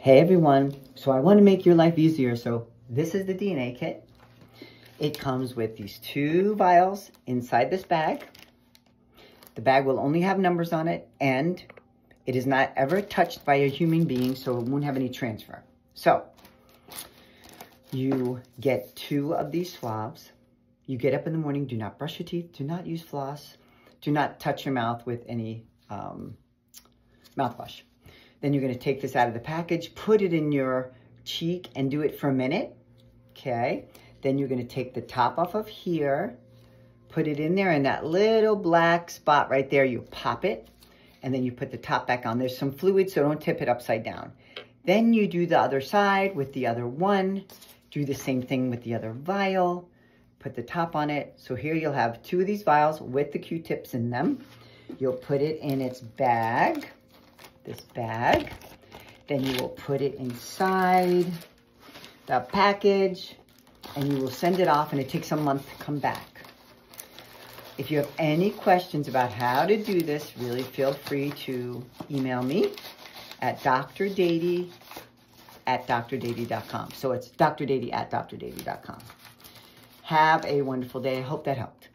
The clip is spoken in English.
Hey everyone, so I want to make your life easier, so this is the DNA kit. It comes with these two vials inside this bag. The bag will only have numbers on it and it is not ever touched by a human being, so it won't have any transfer. So, you get two of these swabs. You get up in the morning, do not brush your teeth, do not use floss, do not touch your mouth with any um, mouthwash. Then you're going to take this out of the package, put it in your cheek and do it for a minute. Okay. Then you're going to take the top off of here, put it in there in that little black spot right there, you pop it and then you put the top back on. There's some fluid, so don't tip it upside down. Then you do the other side with the other one. Do the same thing with the other vial. Put the top on it. So here you'll have two of these vials with the Q-tips in them. You'll put it in its bag this bag. Then you will put it inside the package and you will send it off and it takes a month to come back. If you have any questions about how to do this, really feel free to email me at drdady at drdady.com. So it's drdady at drdady.com. Have a wonderful day. I hope that helped.